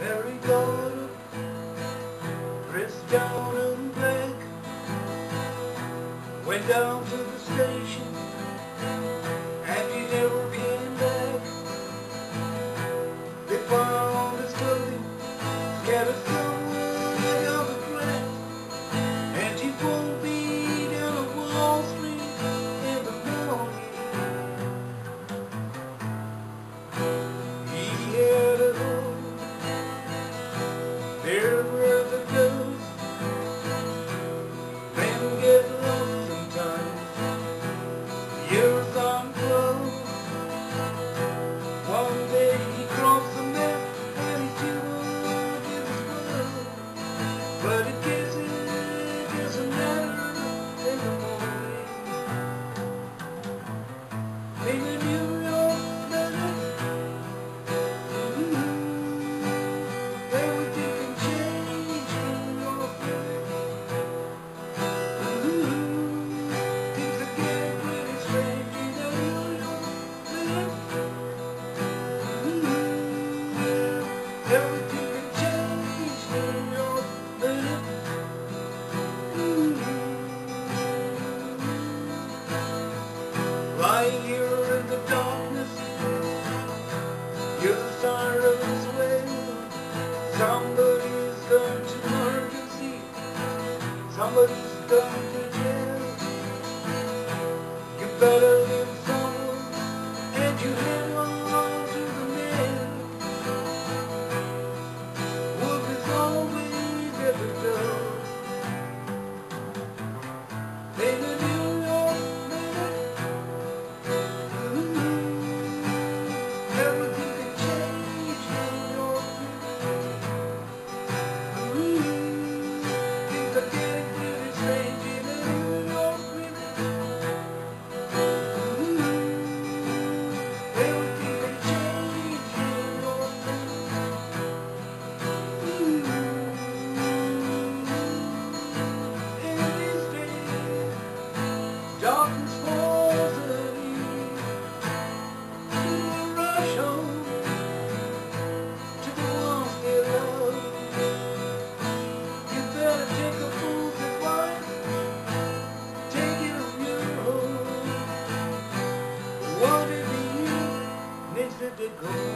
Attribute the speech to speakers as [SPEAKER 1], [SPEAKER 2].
[SPEAKER 1] Mary Gold, dressed down in black, went down to the station. But it gives me as a matter Somebody's done to you. You better Oh.